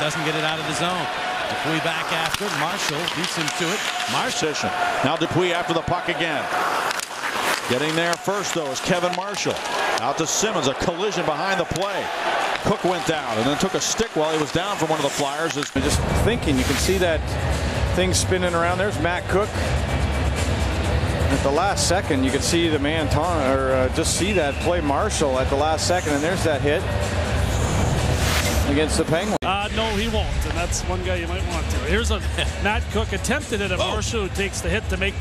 Doesn't get it out of the zone. Dupuis back after. Marshall beats him to it. Marshall. Position. Now Dupuis after the puck again. Getting there first though is Kevin Marshall. Out to Simmonds, A collision behind the play. Cooke went down and then took a stick while he was down from one of the Flyers. As Just thinking, you can see that thing spinning around. There's Matt Cooke. At the last second, you can see the man, ta- or uh, just see that play Marshall at the last second, and there's that hit against the Penguins. Uh, no, he won't, and that's one guy you might want to. Here's a Matt Cooke attempted it at Marshall who takes the hit to make